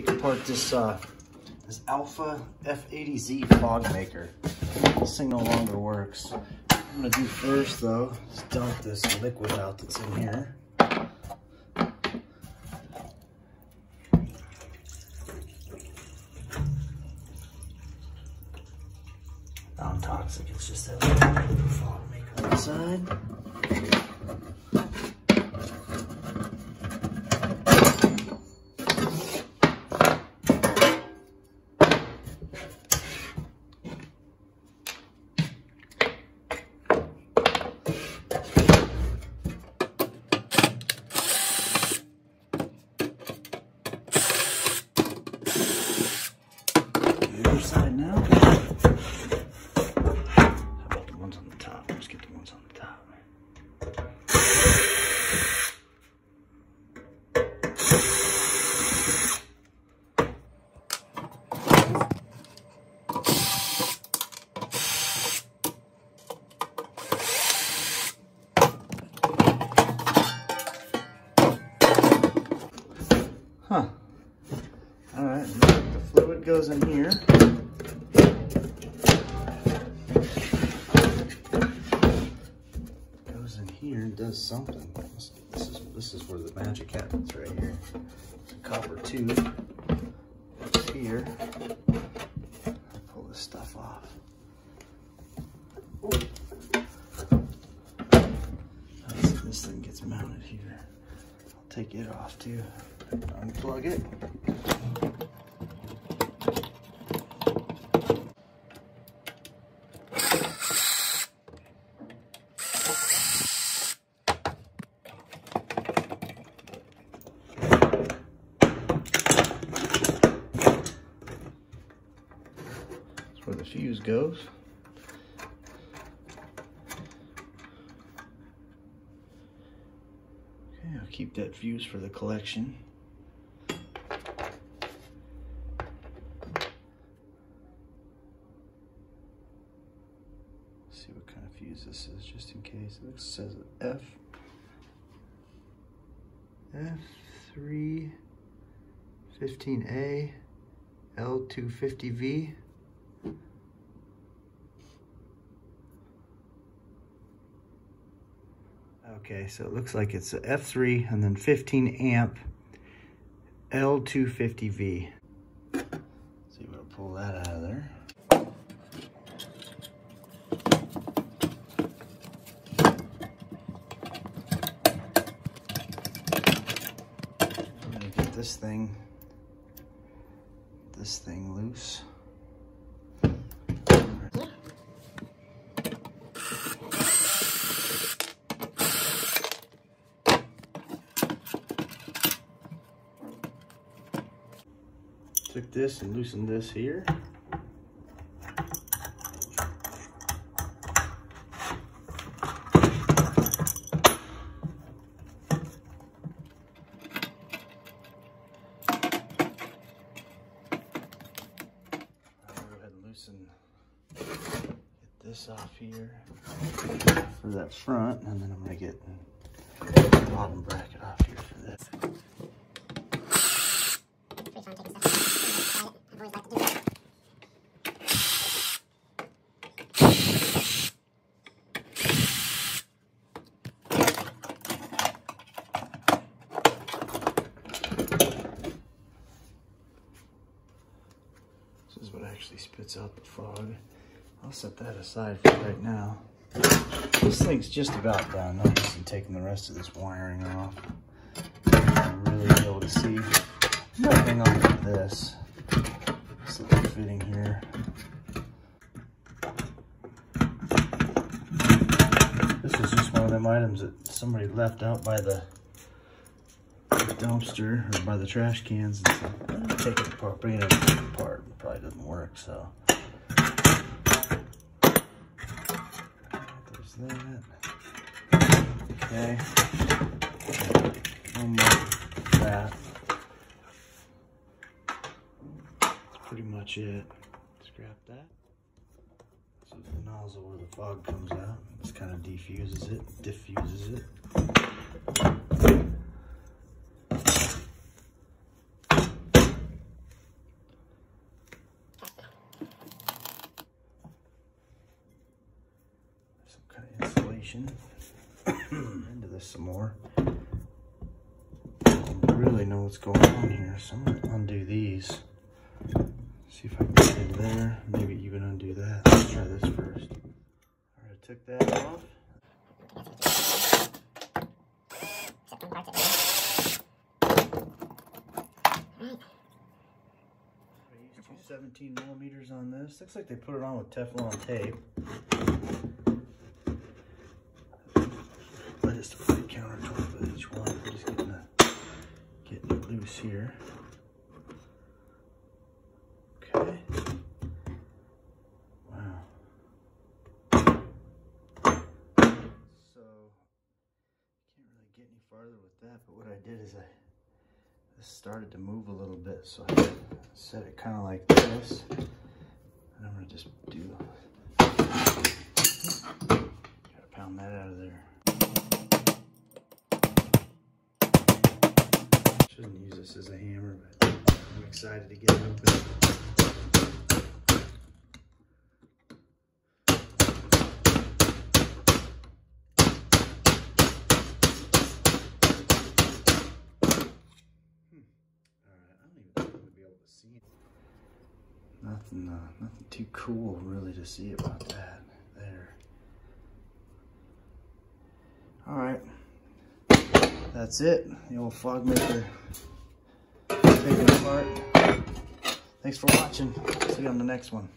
Take apart this uh, this Alpha F80Z fog maker. This thing no longer works. I'm gonna do first though is dump this liquid out that's in here. Non-toxic, it's just a fog maker inside. Ones on the top? Let's get the ones on the top. Huh. All right, the fluid goes in here. Does something. This, this is this is where the magic happens right here. Copper tube. Here. Pull this stuff off. This thing gets mounted here. I'll take it off too. Unplug it. Fuse goes. Okay, I'll keep that fuse for the collection. see what kind of fuse this is, just in case. It says F. F3 15A L250V. Okay, so it looks like it's a F3 and then 15 amp L250V. See, if we'll pull that out of there. I'm gonna get this thing, this thing loose. Took this and loosened this here. Loosen, off here for that front, and then I'm gonna get the bottom bracket off here for this. This is what actually spits out the fog. I'll set that aside for right now. This thing's just about done. I'm just taking the rest of this wiring off. I'm really able to see nothing on this. Fitting here. This is just one of them items that somebody left out by the dumpster or by the trash cans and so eh, take it apart, bring it apart. It probably doesn't work, so. There's that. Okay. One more much it. Scrap that. So the nozzle where the fog comes out, this kind of defuses it, diffuses it. Some kind of insulation into this some more. I really know what's going on here, so I'm going to undo these. See if I can get in there. Maybe even undo that. Let's try this first. All right, I took that off. 17 millimeters on this. Looks like they put it on with Teflon tape. But it's the plate counter torque with each one. I'm just getting, a, getting it loose here. Okay. Wow. So, can't really get any farther with that, but what I did is I started to move a little bit, so I set it kind of like this. And I'm gonna just do, gotta pound that out of there. Shouldn't use this as a hammer, but I'm excited to get it open. Alright, I don't even think I'm gonna be able to see it. Nothing, too cool really to see about that there. Alright, that's it. The old fog maker taken apart. Thanks for watching. See you on the next one.